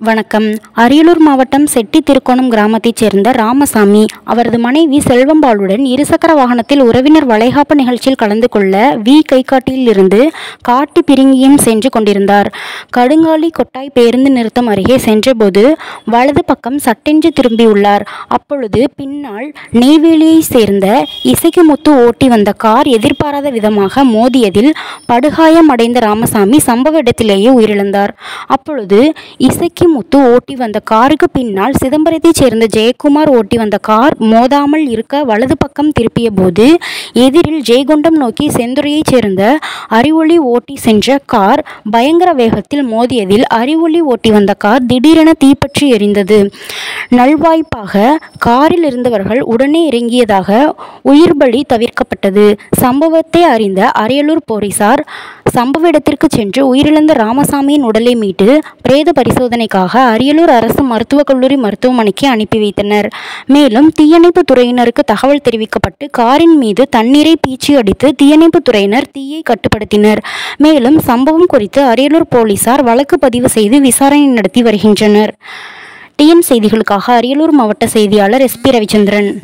வணக்கம். அரியலூர் மாவட்டம் செட்டி திருக்கோணம் கிராமத்தைச் சேர்ந்த ராமசாமி அவரது மனைவி செல்வம்பாளுடன் இருசக்கர வாகனத்தில் உறவினர் வளைகாப்பு நிகழ்ச்சியில் கலந்து கொள்ள வி கைகாட்டியிலிருந்து காட்டு பிரிங்கியும் சென்று கொண்டிருந்தார். கடுங்காலி கொட்டாய் பேருந்து நிறுத்தம் அருகே சென்றபோது வலது பக்கம் சட்டென்று திரும்பியுள்ளார். அப்பொழுது பின்னால் நெய்வேலியைச் சேர்ந்த இசைக்குமுத்து ஓட்டி வந்த கார் எதிர்பாராத விதமாக மோதியதில் படுகாயமடைந்த ராமசாமி சம்பவ இடத்திலேயே உயிரிழந்தார். அப்பொழுது இசைக்கு முத்து ஓட்டி வந்த காருக்கு பின்னால் சிதம்பரத்தைச் சேர்ந்த ஜெயக்குமார் ஓட்டி வந்த கார் மோதாமல் இருக்க வலது பக்கம் திருப்பிய போது எதிரில் ஜெயகுண்டம் நோக்கி செந்துறையைச் சேர்ந்த அறிவொளி ஓட்டி சென்ற கார் பயங்கர வேகத்தில் மோதியதில் அறிவொளி ஓட்டி வந்த கார் திடீரென தீப்பற்றி எரிந்தது. நல்வாய்ப்பாக காரில் இருந்தவர்கள் உடனே இறங்கியதாக உயிர்பலி தவிர்க்கப்பட்டது. சம்பவத்தை அறிந்த அரியலூர் போலீசார் சம்பவ இடத்திற்கு சென்று உயிரிழந்த ராமசாமியின் உடலை மீட்டு பிரேத பரிசோதனைக்காக அரியலூர் அரசு மருத்துவக் கல்லூரி மருத்துவமனைக்கு அனுப்பி வைத்தனர். மேலும் தீயணைப்பு துறையினருக்கு தகவல் தெரிவிக்கப்பட்டு காரின் மீது தண்ணீரை பீச்சி அடித்து தீயணைப்பு துறையினர் தீயை கட்டுப்படுத்தினர். மேலும் சம்பவம் குறித்து அரியலூர் போலீசார் வழக்கு பதிவு செய்து விசாரணை நடத்தி வருகின்றனர். டிஎன் செய்திகளுக்காக அரியலூர் மாவட்ட செய்தியாளர் எஸ்பி ரவிச்சந்திரன்.